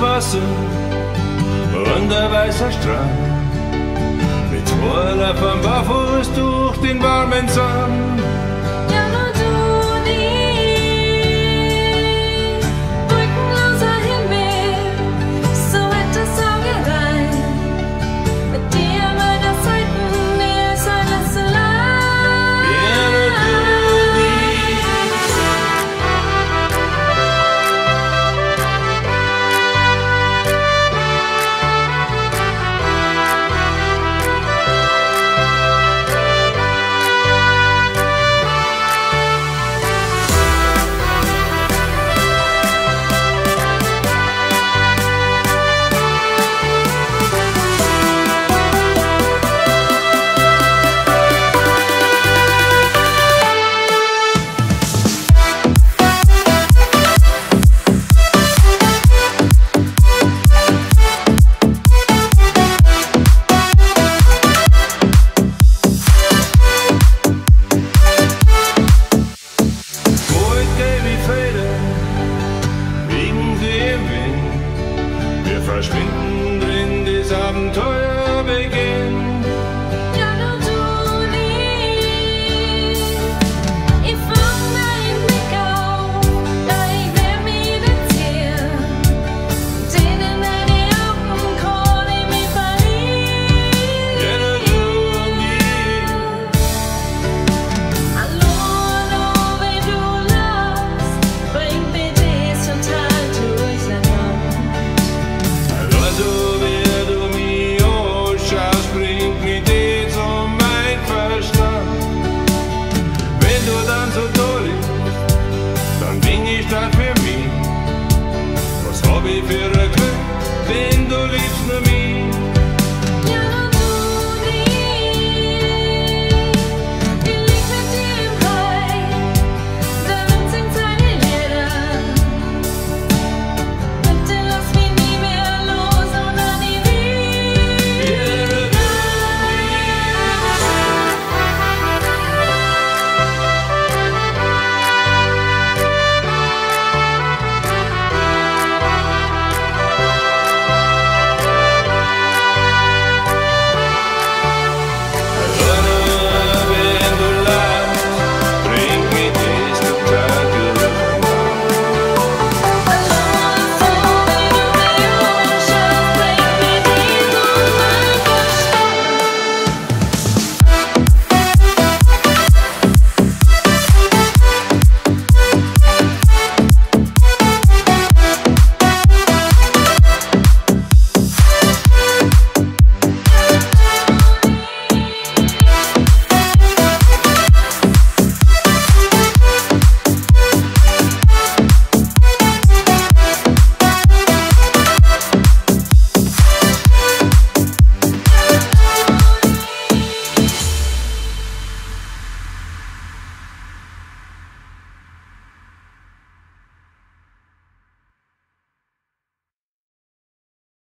Wasser und ein weißer Strand. Mit Urlaub am Barfuß durch den warmen Sand. verschwinden in des Abenteuers. Hobby für ein Glück, den du liebst nur mich.